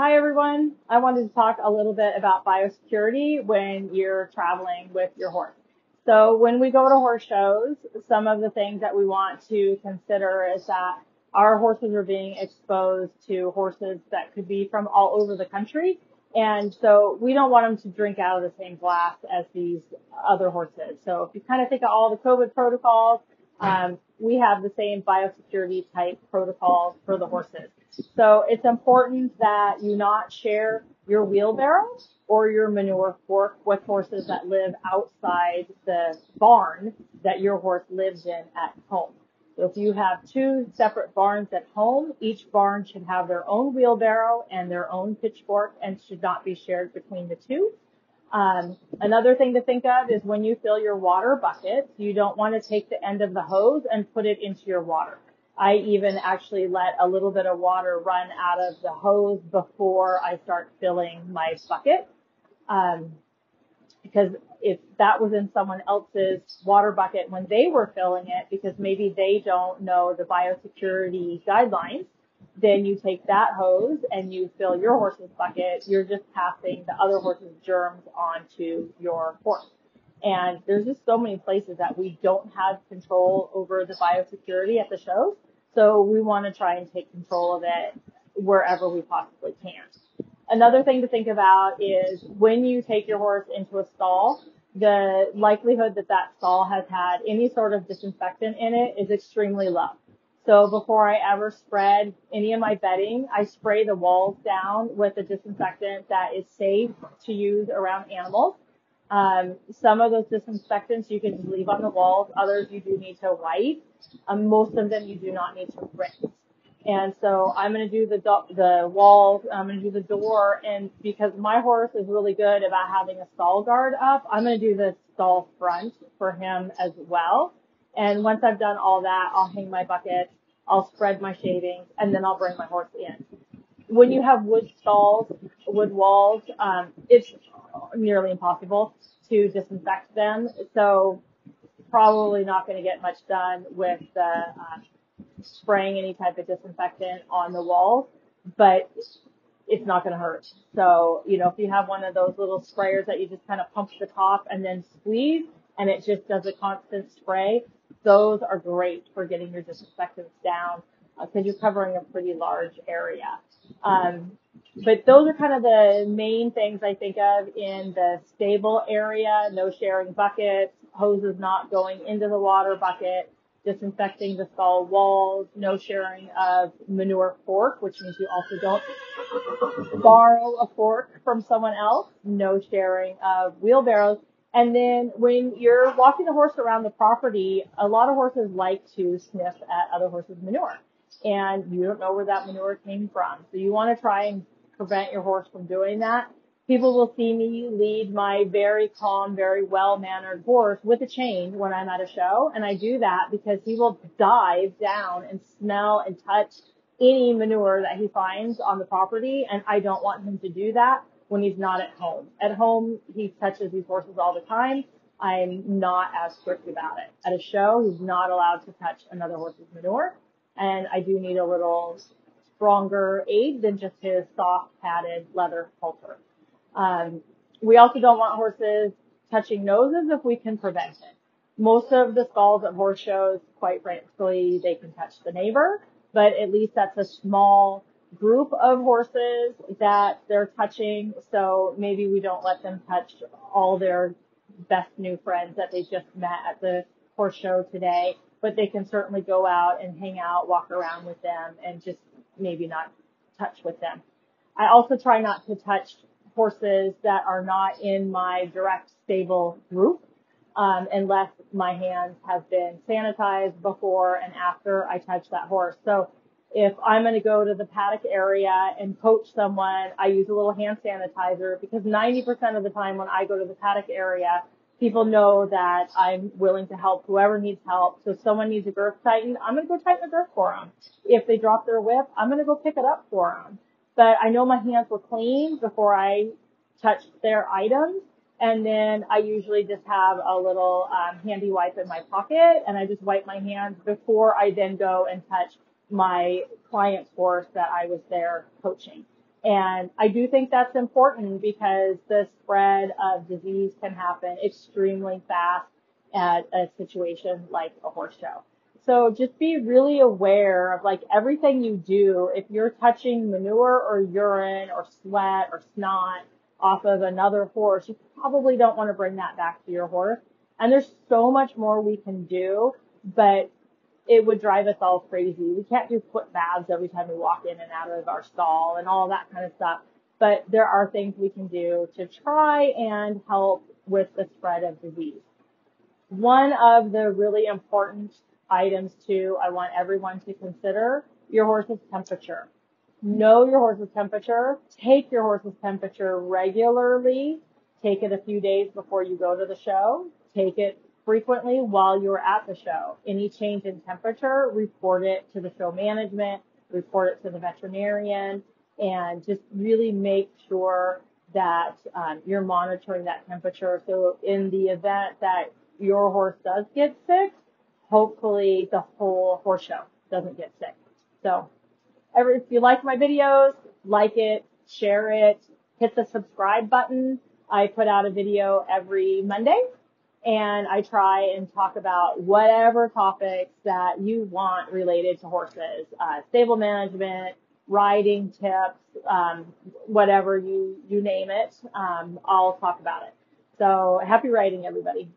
Hi everyone. I wanted to talk a little bit about biosecurity when you're traveling with your horse. So when we go to horse shows, some of the things that we want to consider is that our horses are being exposed to horses that could be from all over the country. And so we don't want them to drink out of the same glass as these other horses. So if you kind of think of all the COVID protocols, um, we have the same biosecurity type protocols for the horses. So it's important that you not share your wheelbarrow or your manure fork with horses that live outside the barn that your horse lives in at home. So if you have two separate barns at home, each barn should have their own wheelbarrow and their own pitchfork and should not be shared between the two. Um, another thing to think of is when you fill your water bucket, you don't want to take the end of the hose and put it into your water. I even actually let a little bit of water run out of the hose before I start filling my bucket. Um, because if that was in someone else's water bucket when they were filling it, because maybe they don't know the biosecurity guidelines, then you take that hose and you fill your horse's bucket. You're just passing the other horse's germs onto your horse. And there's just so many places that we don't have control over the biosecurity at the shows. So we want to try and take control of it wherever we possibly can. Another thing to think about is when you take your horse into a stall, the likelihood that that stall has had any sort of disinfectant in it is extremely low. So before I ever spread any of my bedding, I spray the walls down with a disinfectant that is safe to use around animals. Um, some of those disinfectants you can just leave on the walls. Others you do need to wipe. Um, most of them you do not need to rinse. And so I'm going to do the do- the walls. I'm going to do the door, and because my horse is really good about having a stall guard up, I'm going to do the stall front for him as well. And once I've done all that, I'll hang my bucket, I'll spread my shavings, and then I'll bring my horse in. When you have wood stalls, wood walls, um, it's nearly impossible to disinfect them. So probably not going to get much done with the uh, spraying any type of disinfectant on the walls, but it's not going to hurt. So, you know, if you have one of those little sprayers that you just kind of pump the top and then squeeze and it just does a constant spray, those are great for getting your disinfectants down because uh, you're covering a pretty large area. Um, but those are kind of the main things I think of in the stable area. No sharing buckets, hoses not going into the water bucket, disinfecting the stall walls, no sharing of manure fork, which means you also don't borrow a fork from someone else, no sharing of wheelbarrows. And then when you're walking the horse around the property, a lot of horses like to sniff at other horses' manure. And you don't know where that manure came from. So you want to try and prevent your horse from doing that people will see me lead my very calm, very well-mannered horse with a chain when I'm at a show. And I do that because he will dive down and smell and touch any manure that he finds on the property. And I don't want him to do that when he's not at home. At home, he touches these horses all the time. I'm not as strict about it. At a show, he's not allowed to touch another horse's manure. And I do need a little stronger aid than just his soft padded leather halter. Um, we also don't want horses touching noses if we can prevent it. Most of the stalls at horse shows, quite frankly, they can touch the neighbor, but at least that's a small group of horses that they're touching. So maybe we don't let them touch all their best new friends that they just met at the horse show today, but they can certainly go out and hang out, walk around with them and just maybe not touch with them. I also try not to touch horses that are not in my direct stable group, um, unless my hands have been sanitized before and after I touch that horse. So if I'm going to go to the paddock area and coach someone, I use a little hand sanitizer because 90% of the time when I go to the paddock area, people know that I'm willing to help whoever needs help. So if someone needs a girth tightened, I'm going to go tighten the girth for them. If they drop their whip, I'm going to go pick it up for them but I know my hands were clean before I touched their items. And then I usually just have a little um, handy wipe in my pocket and I just wipe my hands before I then go and touch my client's horse that I was there coaching. And I do think that's important because the spread of disease can happen extremely fast at a situation like a horse show. So just be really aware of like everything you do. If you're touching manure or urine or sweat or snot off of another horse, you probably don't want to bring that back to your horse. And there's so much more we can do, but it would drive us all crazy. We can't do foot baths every time we walk in and out of our stall and all that kind of stuff. But there are things we can do to try and help with the spread of disease. One of the really important items too, I want everyone to consider your horse's temperature. Know your horse's temperature. Take your horse's temperature regularly. Take it a few days before you go to the show. Take it frequently while you're at the show. Any change in temperature, report it to the show management, report it to the veterinarian, and just really make sure that um, you're monitoring that temperature. So in the event that your horse does get sick, hopefully the whole horse show doesn't get sick. So every, if you like my videos, like it, share it, hit the subscribe button. I put out a video every Monday and I try and talk about whatever topics that you want related to horses, uh, stable management, riding tips, um, whatever you, you name it. Um, I'll talk about it. So happy riding everybody.